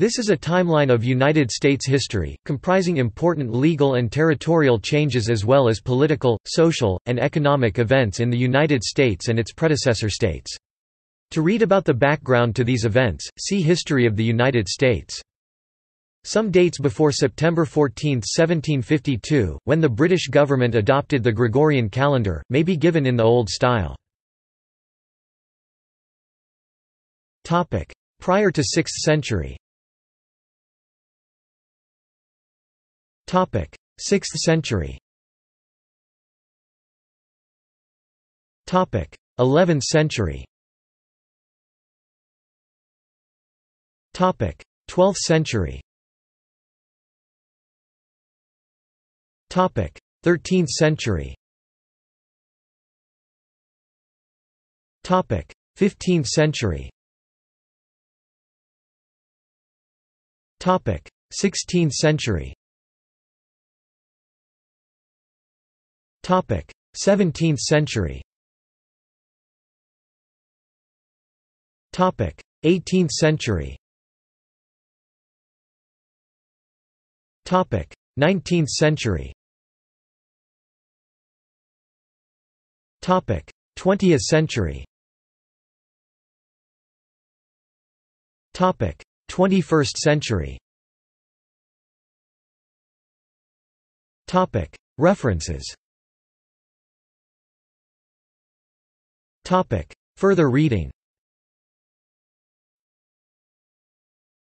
This is a timeline of United States history, comprising important legal and territorial changes as well as political, social, and economic events in the United States and its predecessor states. To read about the background to these events, see History of the United States. Some dates before September 14, 1752, when the British government adopted the Gregorian calendar, may be given in the Old Style. Prior to 6th century 6th century. 11th century. 12th century. 13th century. 15th century. 16th century 17th century. 18th century. 19th century. 20th century. 21st century. References Further reading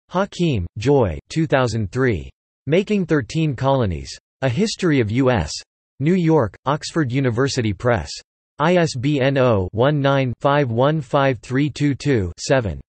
Hakim, Joy 2003. Making Thirteen Colonies. A History of U.S. New York, Oxford University Press. ISBN 0-19-515322-7.